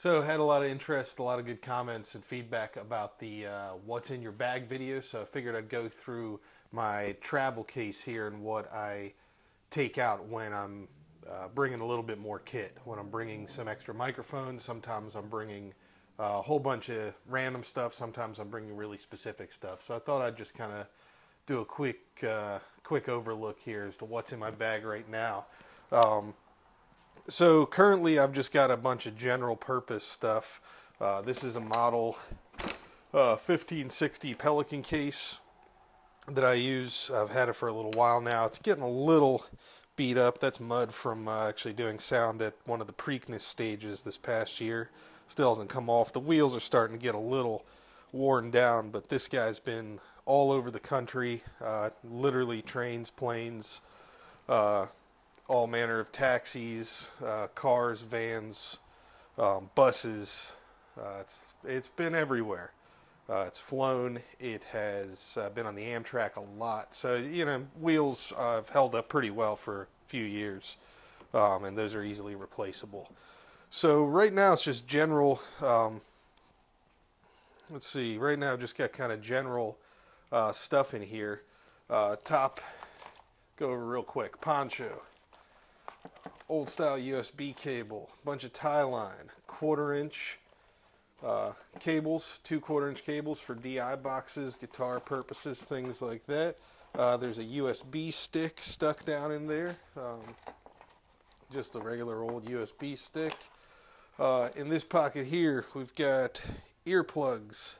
So had a lot of interest, a lot of good comments and feedback about the uh, what's in your bag video. So I figured I'd go through my travel case here and what I take out when I'm uh, bringing a little bit more kit. When I'm bringing some extra microphones, sometimes I'm bringing uh, a whole bunch of random stuff. Sometimes I'm bringing really specific stuff. So I thought I'd just kind of do a quick uh, quick overlook here as to what's in my bag right now. Um, so currently I've just got a bunch of general purpose stuff. Uh, this is a model uh, 1560 Pelican case that I use. I've had it for a little while now. It's getting a little beat up. That's mud from uh, actually doing sound at one of the Preakness stages this past year. Still hasn't come off. The wheels are starting to get a little worn down, but this guy's been all over the country, uh, literally trains, planes, uh, all manner of taxis, uh, cars, vans, um, buses. Uh, it's it's been everywhere. Uh, it's flown. It has uh, been on the Amtrak a lot. So you know, wheels uh, have held up pretty well for a few years, um, and those are easily replaceable. So right now it's just general. Um, let's see. Right now I've just got kind of general uh, stuff in here. top. Go over real quick. Poncho old style USB cable, bunch of tie line, quarter inch uh, cables, two quarter inch cables for DI boxes, guitar purposes, things like that. Uh, there's a USB stick stuck down in there, um, just a regular old USB stick. Uh, in this pocket here, we've got earplugs,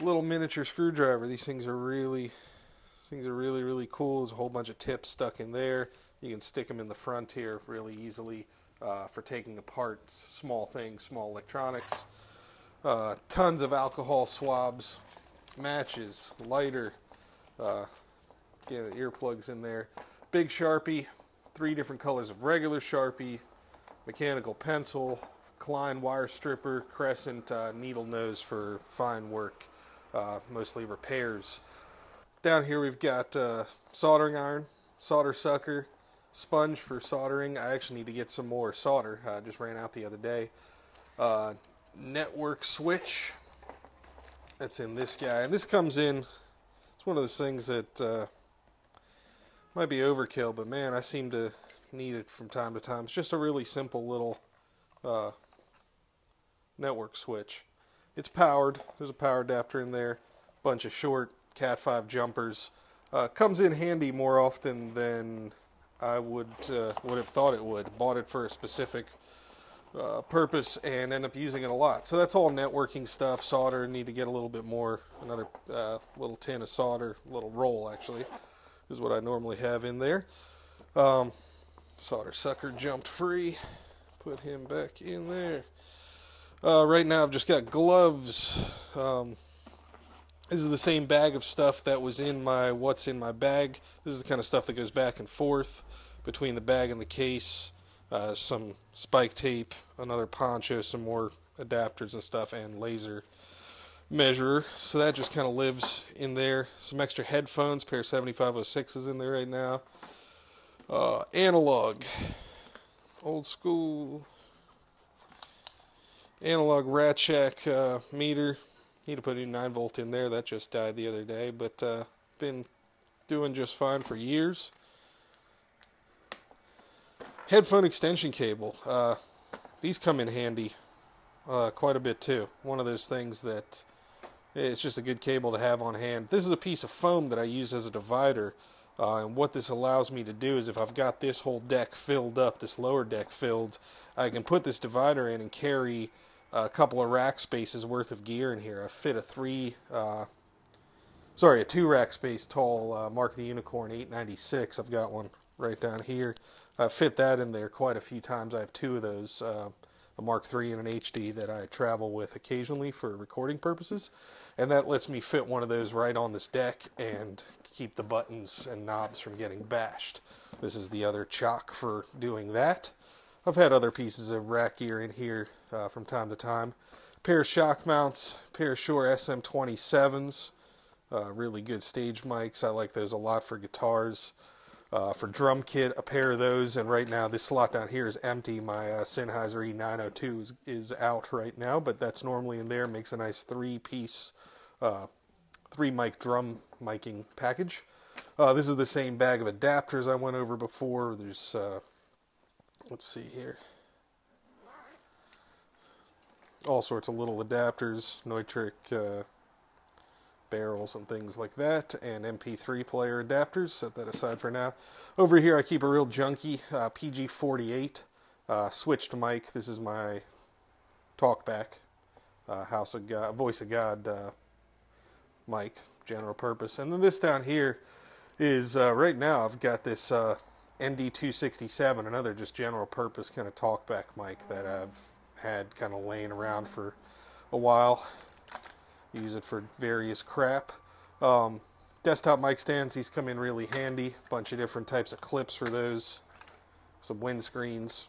little miniature screwdriver. These things are really, these things are really, really cool. There's a whole bunch of tips stuck in there. You can stick them in the front here really easily uh, for taking apart small things, small electronics. Uh, tons of alcohol swabs, matches, lighter, uh, again, earplugs in there. Big Sharpie, three different colors of regular Sharpie, mechanical pencil, Klein wire stripper, crescent uh, needle nose for fine work, uh, mostly repairs. Down here we've got uh, soldering iron, solder sucker, sponge for soldering. I actually need to get some more solder. I just ran out the other day. Uh, network switch. That's in this guy. And this comes in, it's one of those things that uh, might be overkill, but man, I seem to need it from time to time. It's just a really simple little uh, network switch. It's powered. There's a power adapter in there. Bunch of short Cat 5 jumpers. Uh, comes in handy more often than I would uh, would have thought it would. Bought it for a specific uh, purpose and end up using it a lot. So that's all networking stuff. Solder need to get a little bit more. Another uh, little tin of solder, little roll actually, is what I normally have in there. Um, solder sucker jumped free. Put him back in there. Uh, right now I've just got gloves. Um, this is the same bag of stuff that was in my what's in my bag. This is the kind of stuff that goes back and forth between the bag and the case. Uh, some spike tape, another poncho, some more adapters and stuff, and laser measurer. So that just kind of lives in there. Some extra headphones, pair of 7506s in there right now. Uh, analog, old school analog Ratchet uh, meter. Need to put a 9 volt in there. That just died the other day, but uh, been doing just fine for years. Headphone extension cable. Uh, these come in handy uh, quite a bit too. One of those things that it's just a good cable to have on hand. This is a piece of foam that I use as a divider. Uh, and what this allows me to do is if I've got this whole deck filled up, this lower deck filled, I can put this divider in and carry a couple of rack spaces worth of gear in here. I fit a three, uh, sorry, a two rack space tall uh, Mark the Unicorn 896. I've got one right down here. I fit that in there quite a few times. I have two of those, uh, a Mark III and an HD that I travel with occasionally for recording purposes. And that lets me fit one of those right on this deck and keep the buttons and knobs from getting bashed. This is the other chock for doing that. I've had other pieces of rack gear in here uh, from time to time. Pair of shock mounts, pair of Shure SM27s, uh, really good stage mics. I like those a lot for guitars. Uh, for drum kit, a pair of those, and right now this slot down here is empty. My uh, Sennheiser E902 is, is out right now, but that's normally in there. Makes a nice three-piece, uh, three-mic drum miking package. Uh, this is the same bag of adapters I went over before. There's, uh, let's see here, all sorts of little adapters, Neutrik uh, barrels and things like that, and MP3 player adapters. Set that aside for now. Over here, I keep a real junky uh, PG48 uh, switched mic. This is my talkback, uh, House of God, Voice of God uh, mic, general purpose. And then this down here is uh, right now I've got this uh, ND267, another just general purpose kind of talkback mic that I've had kind of laying around for a while use it for various crap. Um, desktop mic stands, these come in really handy. Bunch of different types of clips for those. Some windscreens.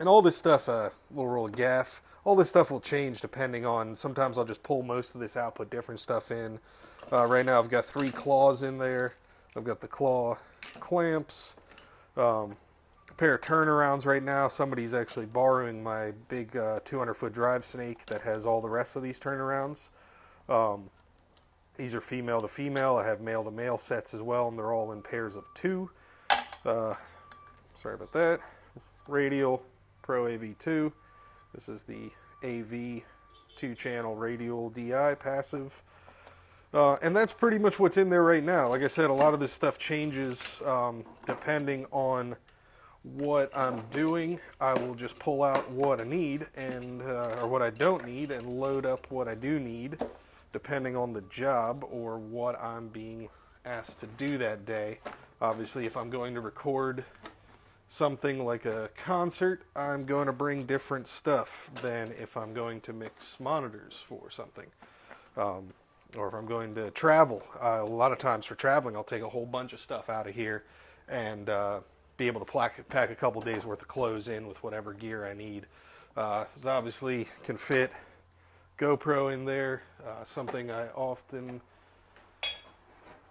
And all this stuff, uh, little roll of gaff, all this stuff will change depending on, sometimes I'll just pull most of this out, put different stuff in. Uh, right now I've got three claws in there. I've got the claw clamps, um, a pair of turnarounds right now. Somebody's actually borrowing my big uh, 200 foot drive snake that has all the rest of these turnarounds. Um, these are female to female. I have male to male sets as well, and they're all in pairs of two. Uh, sorry about that. Radial Pro AV2. This is the AV two channel radial DI passive. Uh, and that's pretty much what's in there right now. Like I said, a lot of this stuff changes um, depending on what I'm doing. I will just pull out what I need and uh, or what I don't need and load up what I do need depending on the job or what I'm being asked to do that day. Obviously, if I'm going to record something like a concert, I'm going to bring different stuff than if I'm going to mix monitors for something. Um, or if I'm going to travel. Uh, a lot of times for traveling, I'll take a whole bunch of stuff out of here and uh, be able to pack, pack a couple days worth of clothes in with whatever gear I need. Uh, obviously can fit GoPro in there. Uh, something I often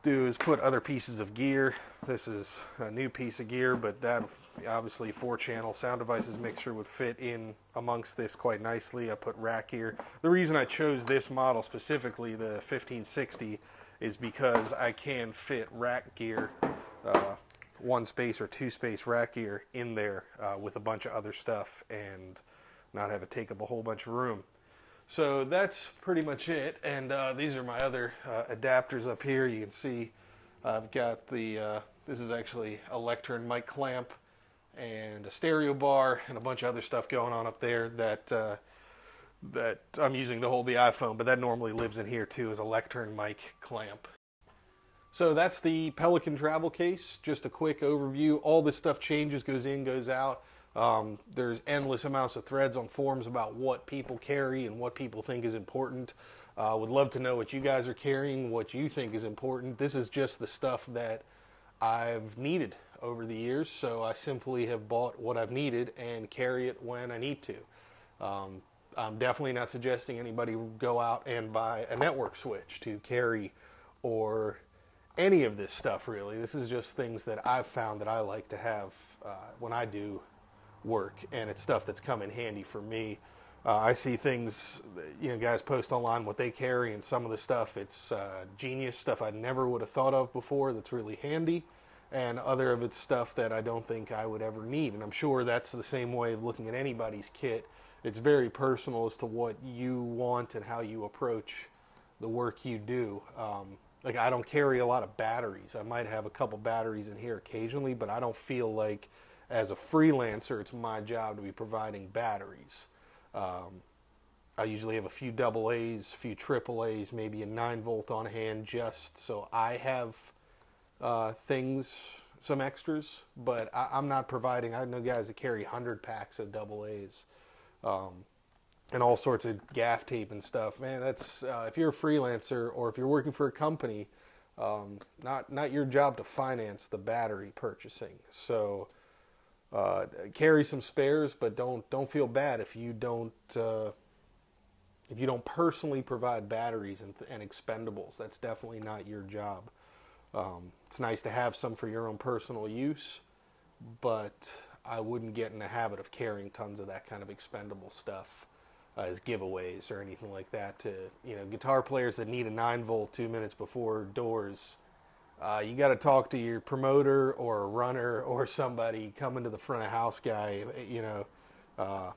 do is put other pieces of gear. This is a new piece of gear, but that obviously four channel sound devices mixer would fit in amongst this quite nicely. I put rack gear. The reason I chose this model specifically, the 1560, is because I can fit rack gear, uh, one space or two space rack gear in there uh, with a bunch of other stuff and not have it take up a whole bunch of room. So that's pretty much it. And uh, these are my other uh, adapters up here. You can see I've got the, uh, this is actually a Lectern mic clamp and a stereo bar and a bunch of other stuff going on up there that uh, that I'm using to hold the iPhone, but that normally lives in here too as a Lectern mic clamp. So that's the Pelican travel case. Just a quick overview. All this stuff changes, goes in, goes out. Um, there's endless amounts of threads on forums about what people carry and what people think is important. Uh, would love to know what you guys are carrying, what you think is important. This is just the stuff that I've needed over the years, so I simply have bought what I've needed and carry it when I need to. Um, I'm definitely not suggesting anybody go out and buy a network switch to carry or any of this stuff really. This is just things that I've found that I like to have uh, when I do work, and it's stuff that's come in handy for me. Uh, I see things, you know, guys post online what they carry, and some of the stuff it's uh, genius stuff I never would have thought of before. That's really handy, and other of it's stuff that I don't think I would ever need. And I'm sure that's the same way of looking at anybody's kit. It's very personal as to what you want and how you approach the work you do. Um, like I don't carry a lot of batteries. I might have a couple batteries in here occasionally, but I don't feel like as a freelancer, it's my job to be providing batteries. Um, I usually have a few double A's, a few triple A's, maybe a 9 volt on hand just so I have uh, things, some extras, but I, am not providing. I know guys that carry 100 packs of double A's um, and all sorts of gaff tape and stuff. Man, that's uh, if you're a freelancer or if you're working for a company, um, not, not your job to finance the battery purchasing. So, uh, carry some spares, but don't don't feel bad if you don't uh, if you don't personally provide batteries and, and, expendables. That's definitely not your job. Um, it's nice to have some for your own personal use, but I wouldn't get in the habit of carrying tons of that kind of expendable stuff uh, as giveaways or anything like that to you know guitar players that need a 9 volt two minutes before doors uh, you got to talk to your promoter or a runner or somebody coming to the front of house guy you know uh,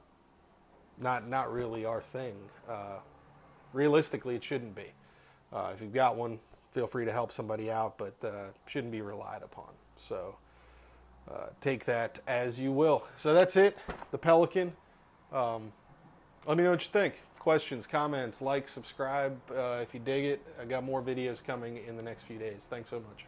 not not really our thing. Uh, realistically it shouldn't be. Uh, if you've got one feel free to help somebody out but uh, shouldn't be relied upon. So uh, take that as you will. So that's it. The pelican. Um, let me know what you think. Questions, comments, like, subscribe uh, if you dig it. I got more videos coming in the next few days. Thanks so much.